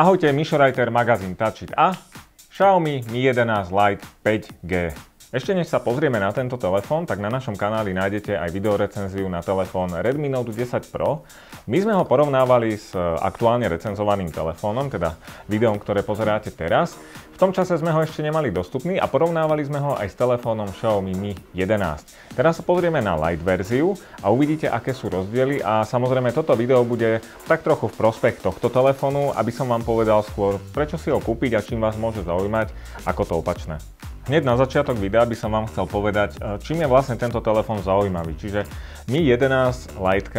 Ahojte, Mišo Reiter, magazín Touchit a Xiaomi Mi 11 Lite 5G. Ešte než sa pozrieme na tento telefón, tak na našom kanáli nájdete aj videorecenziu na telefón Redmi Note 10 Pro. My sme ho porovnávali s aktuálne recenzovaným telefónom, teda videom, ktoré pozeráte teraz. V tom čase sme ho ešte nemali dostupný a porovnávali sme ho aj s telefónom Xiaomi Mi 11. Teraz sa pozrieme na Lite verziu a uvidíte, aké sú rozdiely a samozrejme toto video bude tak trochu v prospech tohto telefónu, aby som vám povedal skôr, prečo si ho kúpiť a čím vás môže zaujímať, ako to opačné. Hneď na začiatok videa by som vám chcel povedať, e, čím je vlastne tento telefón zaujímavý. Čiže Mi 11 Lite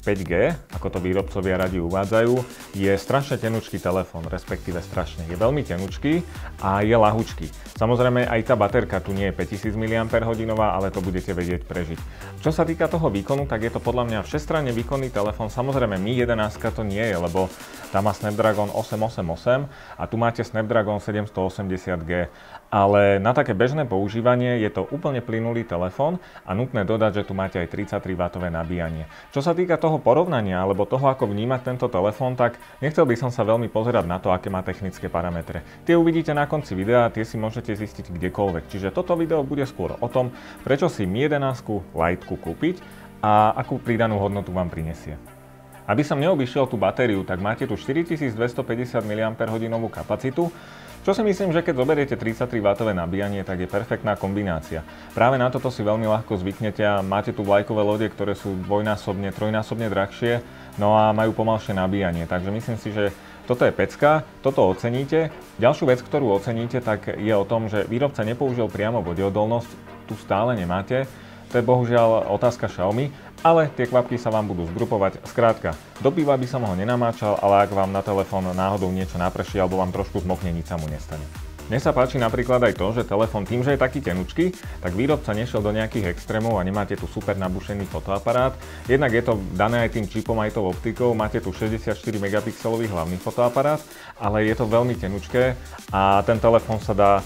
5G, ako to výrobcovia radi uvádzajú, je strašne tenučký telefón, respektíve strašne. Je veľmi tenučký a je lahučký. Samozrejme aj tá baterka tu nie je 5000 mAh, ale to budete vedieť prežiť. Čo sa týka toho výkonu, tak je to podľa mňa všestranne výkonný telefón. Samozrejme Mi 11 to nie je, lebo tam má Snapdragon 888 a tu máte Snapdragon 780G. Ale na také bežné používanie je to úplne plynulý telefón a nutné dodať, že tu máte aj 33W nabíjanie. Čo sa týka toho porovnania alebo toho, ako vnímať tento telefón, tak nechcel by som sa veľmi pozerať na to, aké má technické parametre. Tie uvidíte na konci videa a tie si môžete zistiť kdekoľvek. Čiže toto video bude skôr o tom, prečo si Mi 11 Lite kúpiť a akú pridanú hodnotu vám prinesie. Aby som neobyšiel tú batériu, tak máte tu 4250 mAh kapacitu, čo si myslím, že keď zoberiete 33W nabíjanie, tak je perfektná kombinácia. Práve na toto si veľmi ľahko zvyknete a máte tu vlajkové lode, ktoré sú dvojnásobne, trojnásobne drahšie, no a majú pomalšie nabíjanie. Takže myslím si, že toto je pecka, toto oceníte. Ďalšiu vec, ktorú oceníte, tak je o tom, že výrobca nepoužil priamo vodeodolnosť, tu stále nemáte. To je bohužiaľ otázka Xiaomi, ale tie kvapky sa vám budú zgrupovať. Skrátka, do piva by som ho nenamáčal, ale ak vám na telefón náhodou niečo naprší alebo vám trošku zmokne, nič sa mu nestane. Mne sa páči napríklad aj to, že telefón tým, že je taký tenučký, tak výrobca nešiel do nejakých extrémov a nemáte tu super nabušený fotoaparát. Jednak je to dané aj tým čipom, aj tou optikou, máte tu 64 megapixelový hlavný fotoaparát, ale je to veľmi tenučké a ten telefón sa dá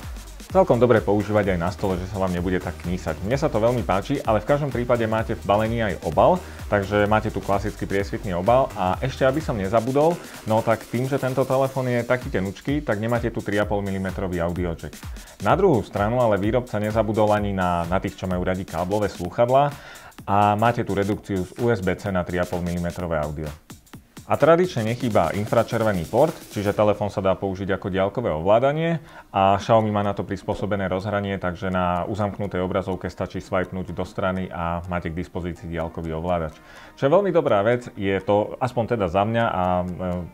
celkom dobre používať aj na stole, že sa vám nebude tak knísať. Mne sa to veľmi páči, ale v každom prípade máte v balení aj obal, takže máte tu klasický priesvitný obal a ešte aby som nezabudol, no tak tým, že tento telefón je taký tenučký, tak nemáte tu 3,5 mm audio jack. Na druhú stranu ale výrobca nezabudol ani na, na tých, čo majú radi káblové slúchadlá a máte tu redukciu z USB-C na 3,5 mm audio. A tradične nechýba infračervený port, čiže telefón sa dá použiť ako diaľkové ovládanie a Xiaomi má na to prispôsobené rozhranie, takže na uzamknutej obrazovke stačí swipenúť do strany a máte k dispozícii diaľkový ovládač. Čo je veľmi dobrá vec, je to, aspoň teda za mňa a e,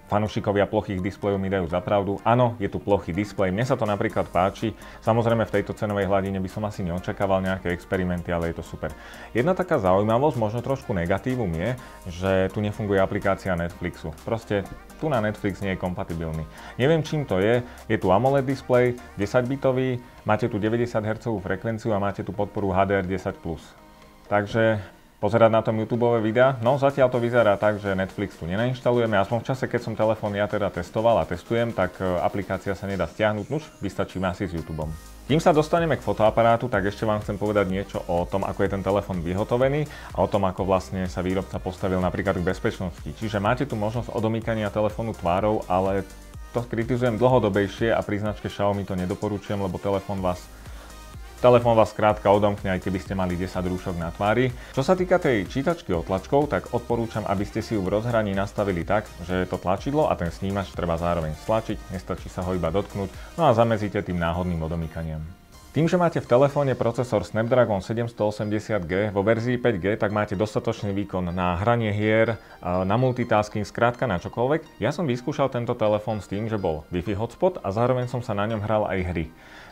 fanúšikovia plochých displejov mi dajú za pravdu, áno, je tu plochý displej, mne sa to napríklad páči, samozrejme v tejto cenovej hladine by som asi neočakával nejaké experimenty, ale je to super. Jedna taká zaujímavosť, možno trošku negatívum je, že tu nefunguje aplikácia Netflix Netflixu. Proste tu na Netflix nie je kompatibilný. Neviem čím to je, je tu AMOLED display, 10-bitový, máte tu 90 Hz frekvenciu a máte tu podporu HDR10+. Takže pozerať na tom YouTube videa. No zatiaľ to vyzerá tak, že Netflix tu nenainštalujeme, aspoň v čase, keď som telefón ja teda testoval a testujem, tak e, aplikácia sa nedá stiahnuť, nuž vystačíme asi s YouTubeom. Kým sa dostaneme k fotoaparátu, tak ešte vám chcem povedať niečo o tom, ako je ten telefón vyhotovený a o tom, ako vlastne sa výrobca postavil napríklad k bezpečnosti. Čiže máte tu možnosť odomýkania telefónu tvárou, ale to kritizujem dlhodobejšie a pri značke Xiaomi to nedoporučujem, lebo telefón vás Telefón vás skrátka odomkne, aj keby ste mali 10 rúšok na tvári. Čo sa týka tej čítačky otlačkov, tak odporúčam, aby ste si ju v rozhraní nastavili tak, že je to tlačidlo a ten snímač treba zároveň stlačiť, nestačí sa ho iba dotknúť, no a zamezíte tým náhodným odomýkaniam. Tým, že máte v telefóne procesor Snapdragon 780G vo verzii 5G, tak máte dostatočný výkon na hranie hier, na multitasking, skrátka na čokoľvek. Ja som vyskúšal tento telefón s tým, že bol Wi-Fi hotspot a zároveň som sa na ňom hral aj hry.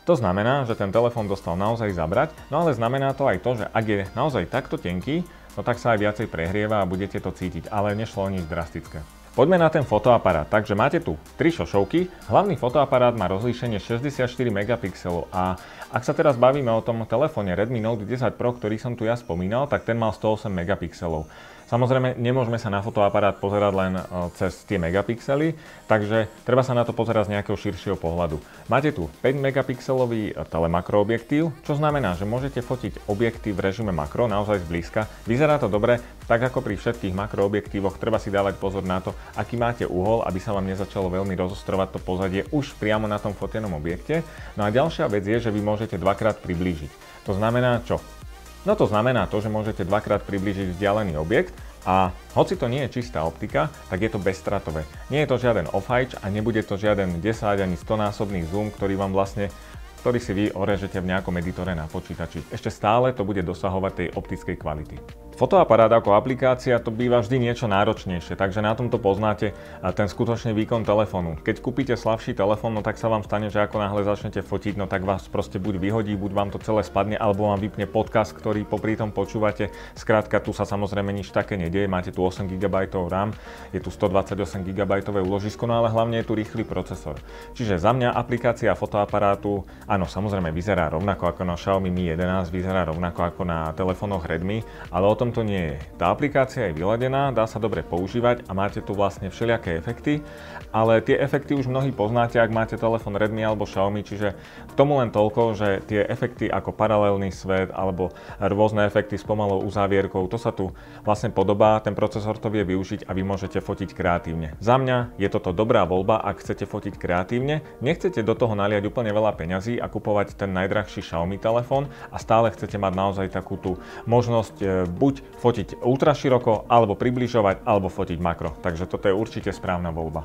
To znamená, že ten telefón dostal naozaj zabrať, no ale znamená to aj to, že ak je naozaj takto tenký, no tak sa aj viacej prehrieva a budete to cítiť, ale nešlo o nič drastické. Poďme na ten fotoaparát. Takže máte tu tri šošovky. Hlavný fotoaparát má rozlíšenie 64 megapixelov a ak sa teraz bavíme o tom telefóne Redmi Note 10 Pro, ktorý som tu ja spomínal, tak ten mal 108 megapixelov. Samozrejme, nemôžeme sa na fotoaparát pozerať len e, cez tie megapixely, takže treba sa na to pozerať z nejakého širšieho pohľadu. Máte tu 5 megapixelový e, telemakroobjektív, čo znamená, že môžete fotiť objektív v režime makro naozaj zblízka. Vyzerá to dobre, tak ako pri všetkých makroobjektívoch treba si dávať pozor na to, aký máte uhol, aby sa vám nezačalo veľmi rozostrovať to pozadie už priamo na tom fotenom objekte. No a ďalšia vec je, že vy môžete dvakrát priblížiť. To znamená čo? No to znamená to, že môžete dvakrát priblížiť vzdialený objekt a hoci to nie je čistá optika, tak je to bezstratové. Nie je to žiaden off-height a nebude to žiaden 10 ani 100 násobný zoom, ktorý vám vlastne ktorý si vy orežete v nejakom editore na počítači. Ešte stále to bude dosahovať tej optickej kvality. Fotoaparát ako aplikácia to býva vždy niečo náročnejšie, takže na tomto poznáte ten skutočný výkon telefónu. Keď kúpite slabší telefón, no tak sa vám stane, že ako náhle začnete fotiť, no tak vás proste buď vyhodí, buď vám to celé spadne, alebo vám vypne podcast, ktorý popri tom počúvate. Skrátka, tu sa samozrejme nič také nedieje, máte tu 8 GB RAM, je tu 128 GB úložisko, no ale hlavne je tu rýchly procesor. Čiže za mňa aplikácia fotoaparátu, áno, samozrejme vyzerá rovnako ako na Xiaomi Mi 11, vyzerá rovnako ako na telefónoch Redmi, ale o tom tom to nie je. Tá aplikácia je vyladená, dá sa dobre používať a máte tu vlastne všelijaké efekty, ale tie efekty už mnohí poznáte, ak máte telefón Redmi alebo Xiaomi, čiže k tomu len toľko, že tie efekty ako paralelný svet alebo rôzne efekty s pomalou uzávierkou, to sa tu vlastne podobá, ten procesor to vie využiť a vy môžete fotiť kreatívne. Za mňa je toto dobrá voľba, ak chcete fotiť kreatívne, nechcete do toho naliať úplne veľa peňazí a kupovať ten najdrahší Xiaomi telefón a stále chcete mať naozaj takú tú možnosť e, buď fotiť ultra široko, alebo približovať, alebo fotiť makro. Takže toto je určite správna voľba.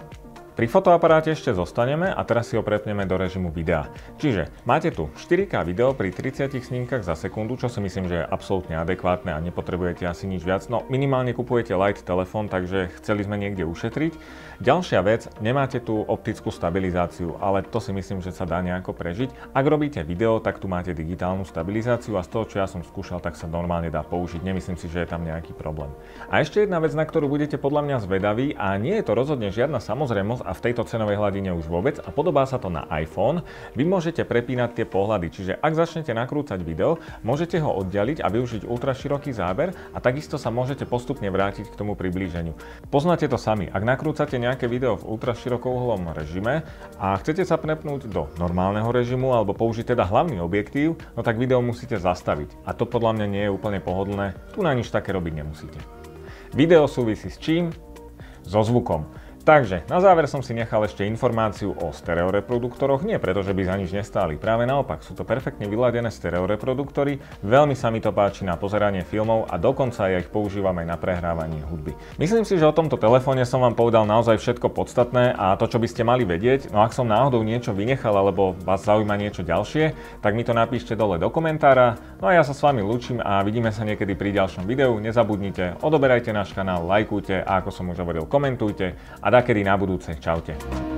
Pri fotoaparáte ešte zostaneme a teraz si ho prepneme do režimu videa. Čiže máte tu 4K video pri 30 snímkach za sekundu, čo si myslím, že je absolútne adekvátne a nepotrebujete asi nič viac. No minimálne kupujete light telefón, takže chceli sme niekde ušetriť. Ďalšia vec, nemáte tu optickú stabilizáciu, ale to si myslím, že sa dá nejako prežiť. Ak robíte video, tak tu máte digitálnu stabilizáciu a z toho, čo ja som skúšal, tak sa normálne dá použiť. Nemyslím si, že je tam nejaký problém. A ešte jedna vec, na ktorú budete podľa mňa zvedaví a nie je to rozhodne žiadna samozrejmosť, a v tejto cenovej hladine už vôbec a podobá sa to na iPhone, vy môžete prepínať tie pohľady, čiže ak začnete nakrúcať video, môžete ho oddialiť a využiť ultra široký záber a takisto sa môžete postupne vrátiť k tomu priblíženiu. Poznáte to sami, ak nakrúcate nejaké video v ultra širokouhlom režime a chcete sa prepnúť do normálneho režimu alebo použiť teda hlavný objektív, no tak video musíte zastaviť a to podľa mňa nie je úplne pohodlné, tu na nič také robiť nemusíte. Video súvisí s čím? So zvukom. Takže, na záver som si nechal ešte informáciu o stereoreproduktoroch, nie preto, že by za nič nestáli, práve naopak, sú to perfektne vyladené stereoreproduktory, veľmi sa mi to páči na pozeranie filmov a dokonca ja ich používam aj na prehrávanie hudby. Myslím si, že o tomto telefóne som vám povedal naozaj všetko podstatné a to, čo by ste mali vedieť, no ak som náhodou niečo vynechal alebo vás zaujíma niečo ďalšie, tak mi to napíšte dole do komentára, no a ja sa s vami lúčim a vidíme sa niekedy pri ďalšom videu, nezabudnite, odoberajte náš kanál, lajkujte a ako som už hovoril, komentujte a dakedy na budúce. Čaute.